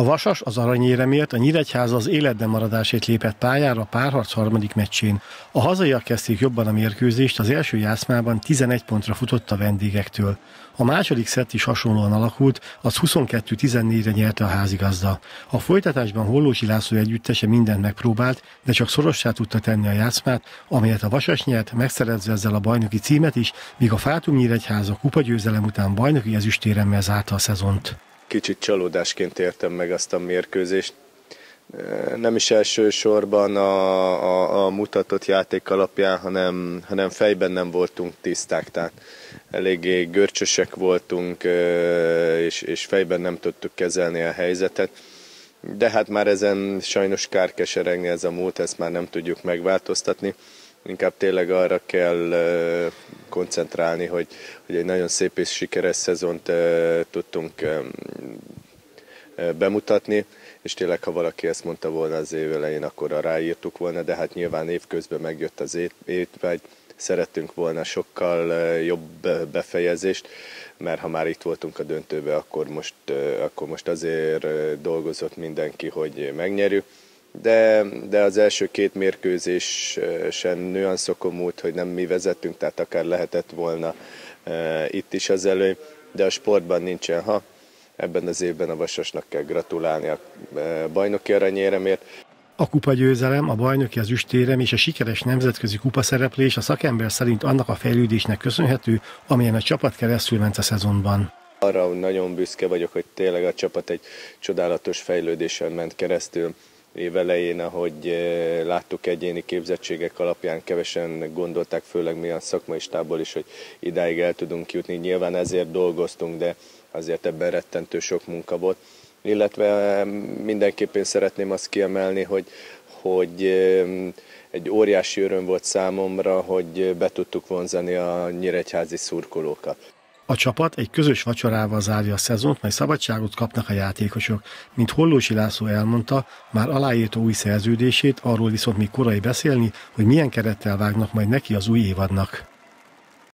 A Vasas az aranyéremért, a Nyíregyháza az életben maradásért lépett pályára a párharc harmadik meccsén. A hazaiak kezdték jobban a mérkőzést, az első játszmában 11 pontra futott a vendégektől. A második szett is hasonlóan alakult, az 22-14-re nyerte a házigazda. A folytatásban Hollósi László együttese mindent megpróbált, de csak szorossá tudta tenni a játszmát, amelyet a Vasas nyert, megszerezve ezzel a bajnoki címet is, míg a Fátum Nyíregyháza kupagyőzelem után bajnoki ezüstéremmel zárta a szezont kicsit csalódásként értem meg azt a mérkőzést. Nem is elsősorban a, a, a mutatott játék alapján, hanem, hanem fejben nem voltunk tiszták, tehát eléggé görcsösek voltunk, és, és fejben nem tudtuk kezelni a helyzetet. De hát már ezen sajnos kár keseregni ez a múlt, ezt már nem tudjuk megváltoztatni inkább tényleg arra kell koncentrálni, hogy, hogy egy nagyon szép és sikeres szezont tudtunk bemutatni, és tényleg, ha valaki ezt mondta volna az év elején, akkor ráírtuk volna, de hát nyilván évközben megjött az étvágy, szerettünk volna sokkal jobb befejezést, mert ha már itt voltunk a döntőbe, akkor most, akkor most azért dolgozott mindenki, hogy megnyerjük de, de az első két mérkőzésen nüanszokon múlt, hogy nem mi vezettünk, tehát akár lehetett volna e, itt is az elő, de a sportban nincsen ha. Ebben az évben a Vasasnak kell gratulálni a e, bajnoki aranyéremért. A kupagyőzelem, a bajnoki az üstérem és a sikeres nemzetközi kupaszereplés a szakember szerint annak a fejlődésnek köszönhető, amilyen a csapat keresztül ment a szezonban. Arra nagyon büszke vagyok, hogy tényleg a csapat egy csodálatos fejlődésen ment keresztül évelején, ahogy eh, láttuk egyéni képzettségek alapján, kevesen gondolták, főleg mi a szakmai stából is, hogy idáig el tudunk jutni. Nyilván ezért dolgoztunk, de azért ebben rettentő sok munka volt. Illetve mindenképpen szeretném azt kiemelni, hogy, hogy egy óriási öröm volt számomra, hogy be tudtuk vonzani a nyíregyházi szurkolókat. A csapat egy közös vacsorával zárja a szezont, mely szabadságot kapnak a játékosok. Mint Hollósi László elmondta, már aláírta új szerződését, arról viszont még korai beszélni, hogy milyen kerettel vágnak majd neki az új évadnak.